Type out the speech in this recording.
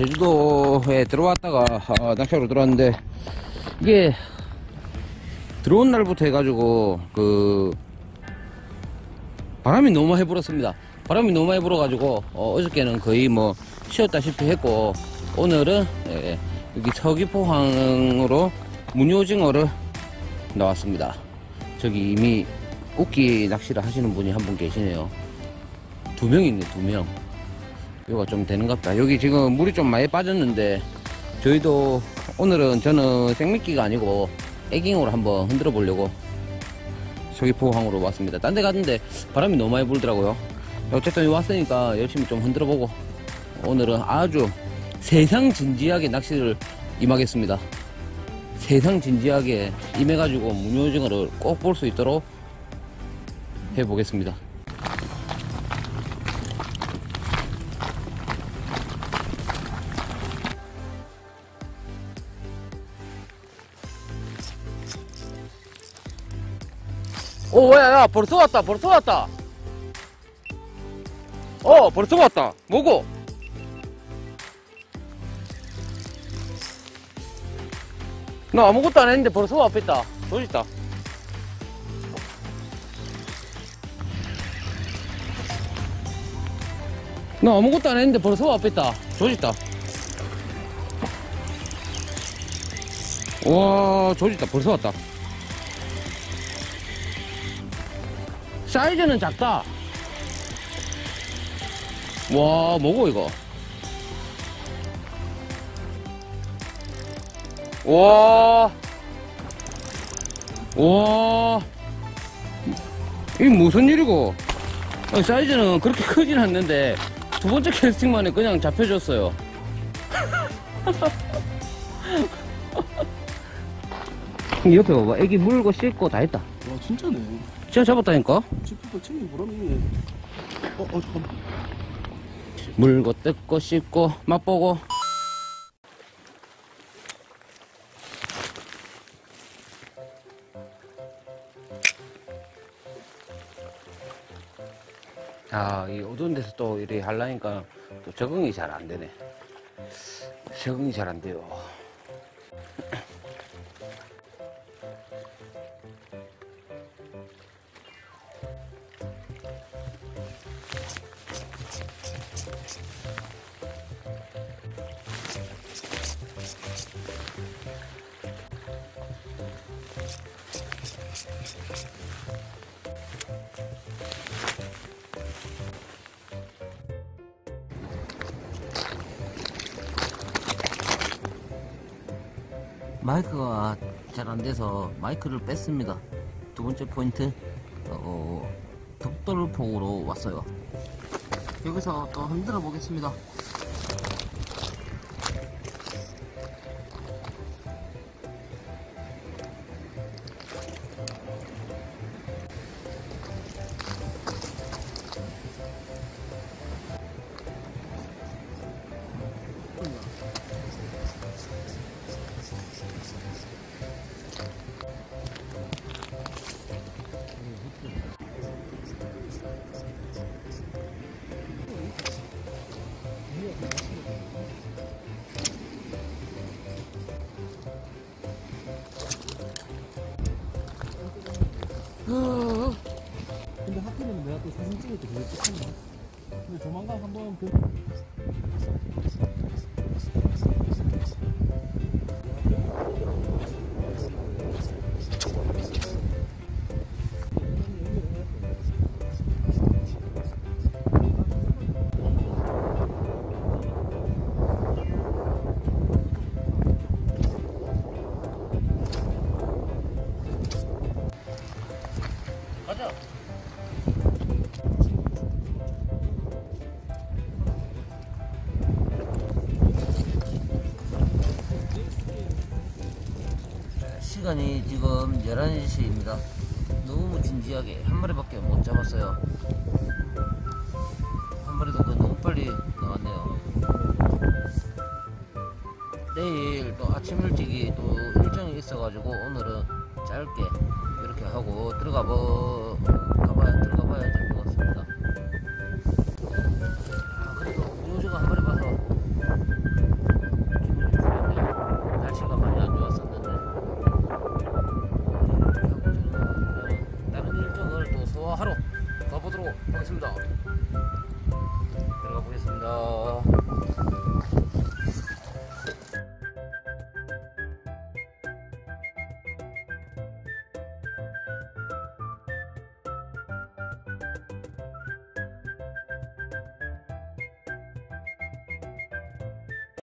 제주도에 들어왔다가 어, 낚시하러 들어왔는데 이게 들어온 날부터 해가지고 그 바람이 너무 많이 불었습니다. 바람이 너무 많이 불어가지고 어, 어저께는 거의 뭐 쉬었다시피 했고 오늘은 예, 여기 서귀포항으로 무늬오징어를 나왔습니다. 저기 이미 웃기 낚시를 하시는 분이 한 분 계시네요. 두명 있네, 두 명. 이거가 좀 되는갑다. 여기 지금 물이 좀 많이 빠졌는데 저희도 오늘은 저는 생미끼가 아니고 애깅으로 한번 흔들어 보려고 서귀포항으로 왔습니다. 딴 데 갔는데 바람이 너무 많이 불더라고요. 어쨌든 왔으니까 열심히 좀 흔들어 보고 오늘은 아주 세상 진지하게 낚시를 임하겠습니다. 세상 진지하게 임해가지고 무늬오징어를 꼭볼 수 있도록 해보겠습니다. 오, 야, 야, 벌써 왔다, 벌써 왔다. 어, 벌써 왔다. 뭐고? 나 아무것도 안 했는데 벌써 와 앞에 있다. 저기 있다. 나 아무것도 안 했는데 벌써 와 앞에 있다. 있다. 와, 있다. 벌써 왔다. 사이즈는 작다. 와, 뭐고, 이거? 와, 와, 이게 무슨 일이고? 사이즈는 그렇게 크진 않는데, 두 번째 캐스팅만에 그냥 잡혀줬어요. 옆에 봐봐. 애기 물고 씻고 다 했다. 와 진짜네 진짜 잡았다니까? 지프가 챙긴 보람이 어, 어 잠깐만 물고 뜯고 씹고 맛보고 아, 이 어두운 데서 또 이렇게 하려니까 또 적응이 잘 안 되네. 적응이 잘 안 돼요. 마이크가 잘 안 돼서 마이크를 뺐습니다. 두 번째 포인트, 어, 덕돌폭으로 왔어요. 여기서 또 흔들어 보겠습니다. 사진 찍을 때 그게 찍혔네 근데 조만간 한번 그... 시간이 지금 11시입니다. 너무 진지하게 한 마리밖에 못 잡았어요. 한 마리도 그 너무 빨리 나왔네요. 내일 또 아침 일찍이 또 일정이 있어가지고 오늘은 짧게 이렇게 하고 들어가 보 어, 반갑습니다. 들어가 보겠습니다.